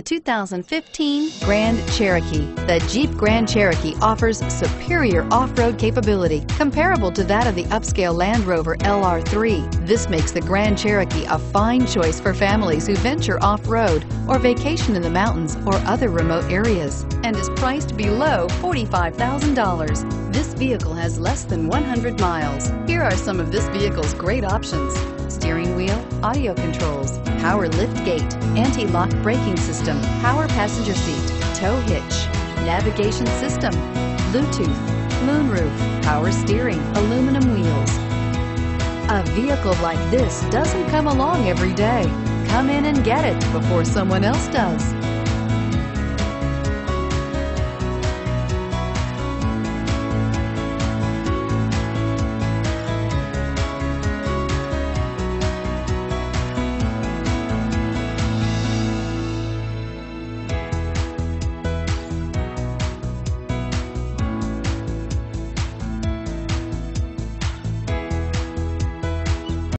The 2015 Grand Cherokee. The Jeep Grand Cherokee offers superior off-road capability comparable to that of the upscale Land Rover LR3. This makes the Grand Cherokee a fine choice for families who venture off-road or vacation in the mountains or other remote areas and is priced below $45,000. This vehicle has less than 100 miles. Here are some of this vehicle's great options. Steering wheel, audio controls, power lift gate, anti-lock braking system, power passenger seat, tow hitch, navigation system, Bluetooth, moonroof, power steering, aluminum wheels. A vehicle like this doesn't come along every day. Come in and get it before someone else does.